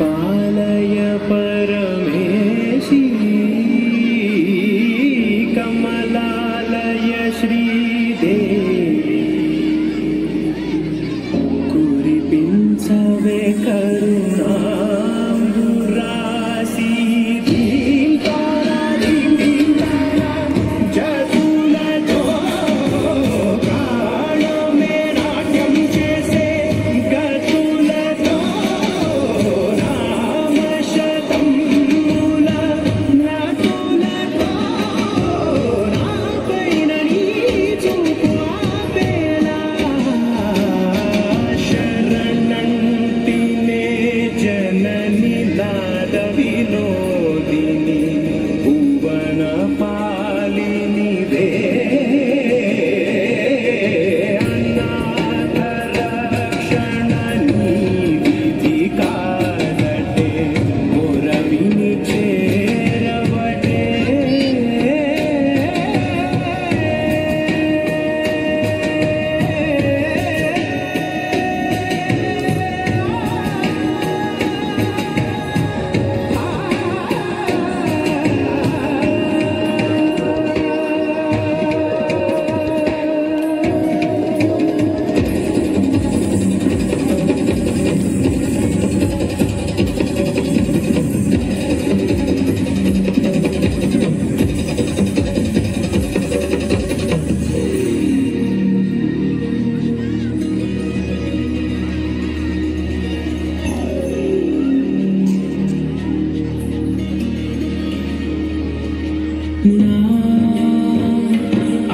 पालय परमेशी कमलालय श्रीदेव।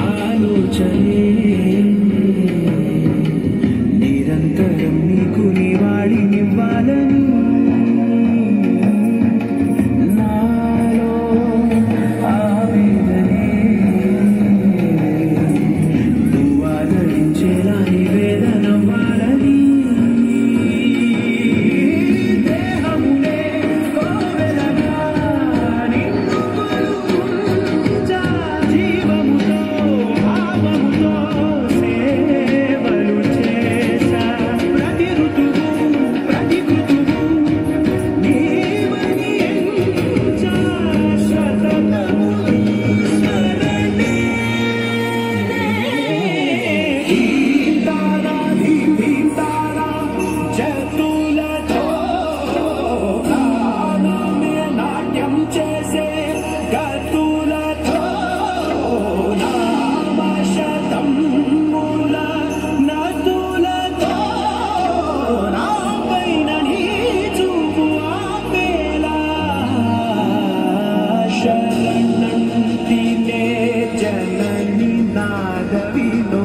ఆలోచనే నిరంతరం నీకు నివాళినివ్వాలని నాలో Madhavino